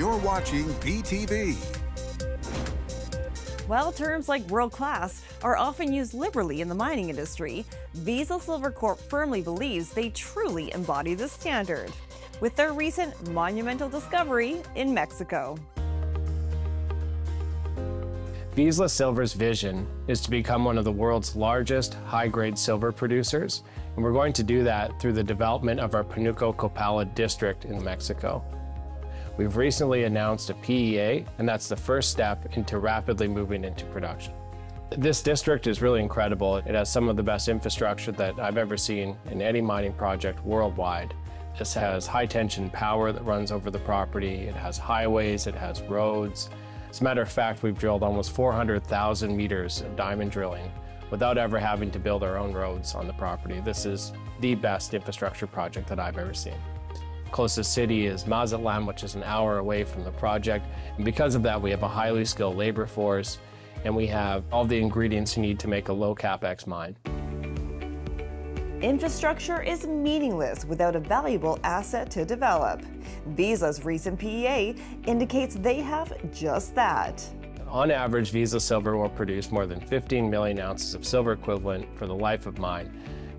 You're watching BTV. While terms like world class are often used liberally in the mining industry, Vizsla Silver Corp firmly believes they truly embody the standard with their recent monumental discovery in Mexico. Vizsla Silver's vision is to become one of the world's largest high-grade silver producers, and we're going to do that through the development of our Panuco Copala district in Mexico. We've recently announced a PEA, and that's the first step into rapidly moving into production. This district is really incredible. It has some of the best infrastructure that I've ever seen in any mining project worldwide. This has high tension power that runs over the property. It has highways, it has roads. As a matter of fact, we've drilled almost 400,000 meters of diamond drilling without ever having to build our own roads on the property. This is the best infrastructure project that I've ever seen. Closest city is Mazatlan, which is an hour away from the project. And because of that, we have a highly skilled labor force and we have all the ingredients you need to make a low capex mine. Infrastructure is meaningless without a valuable asset to develop. Vizsla's recent PEA indicates they have just that. On average, Vizsla Silver will produce more than 15 million ounces of silver equivalent for the life of mine.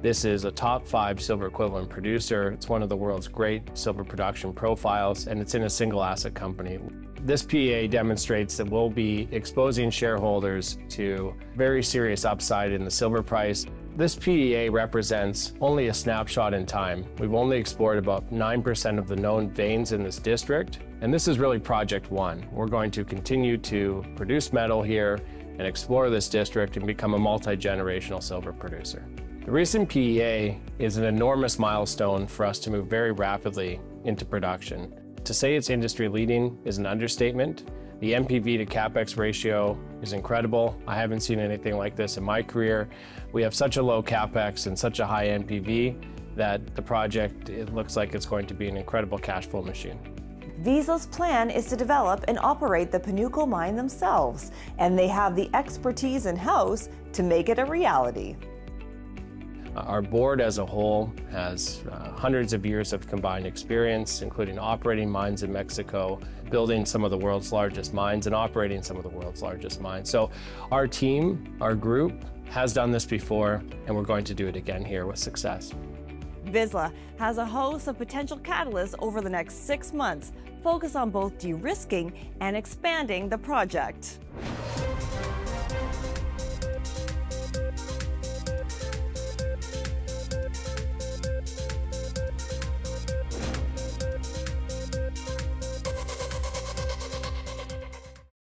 This is a top five silver equivalent producer. It's one of the world's great silver production profiles, and it's in a single asset company. This PEA demonstrates that we'll be exposing shareholders to very serious upside in the silver price. This PEA represents only a snapshot in time. We've only explored about 9% of the known veins in this district, and this is really project one. We're going to continue to produce metal here and explore this district and become a multi-generational silver producer. The recent PEA is an enormous milestone for us to move very rapidly into production. To say it's industry leading is an understatement. The NPV to CapEx ratio is incredible. I haven't seen anything like this in my career. We have such a low CapEx and such a high NPV that the project, it looks like it's going to be an incredible cash flow machine. Vizsla's plan is to develop and operate the Panuco mine themselves, and they have the expertise in-house to make it a reality. Our board as a whole has uh, hundreds of years of combined experience, including operating mines in Mexico, building some of the world's largest mines, and operating some of the world's largest mines. So our team, our group, has done this before, and we're going to do it again here with success. Vizsla has a host of potential catalysts over the next six months, focused on both de-risking and expanding the project.